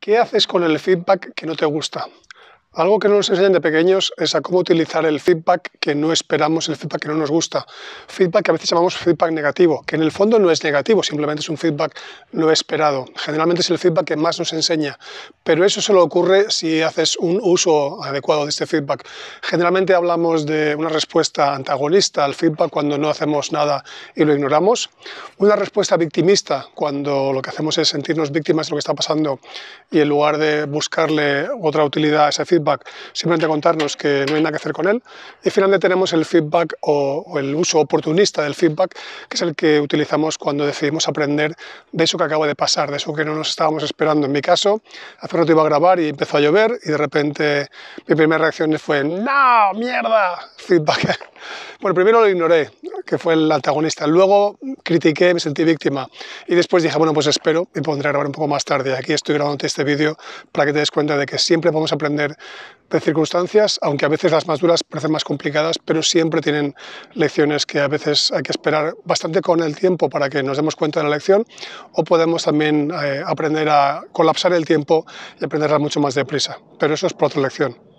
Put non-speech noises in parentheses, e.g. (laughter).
¿Qué haces con el feedback que no te gusta? Algo que no nos enseñan de pequeños es a cómo utilizar el feedback que no esperamos, el feedback que no nos gusta. Feedback que a veces llamamos feedback negativo, que en el fondo no es negativo, simplemente es un feedback no esperado. Generalmente es el feedback que más nos enseña, pero eso solo ocurre si haces un uso adecuado de este feedback. Generalmente hablamos de una respuesta antagonista al feedback cuando no hacemos nada y lo ignoramos, una respuesta victimista cuando lo que hacemos es sentirnos víctimas de lo que está pasando y en lugar de buscarle otra utilidad a ese feedback, simplemente contarnos que no hay nada que hacer con él. Y finalmente tenemos el feedback o, el uso oportunista del feedback, que es el que utilizamos cuando decidimos aprender de eso que acaba de pasar, de eso que no nos estábamos esperando. En mi caso, hace rato iba a grabar y empezó a llover y de repente mi primera reacción fue ¡No, mierda! Feedback. (laughs) Bueno, primero lo ignoré, que fue el antagonista. Luego critiqué, me sentí víctima. Y después dije, bueno, pues espero y pondré a grabar un poco más tarde. Aquí estoy grabando este vídeo para que te des cuenta de que siempre podemos aprender de circunstancias, aunque a veces las más duras parecen más complicadas, pero siempre tienen lecciones que a veces hay que esperar bastante con el tiempo para que nos demos cuenta de la lección, o podemos también eh, aprender a colapsar el tiempo y aprenderla mucho más deprisa. Pero eso es por otra lección.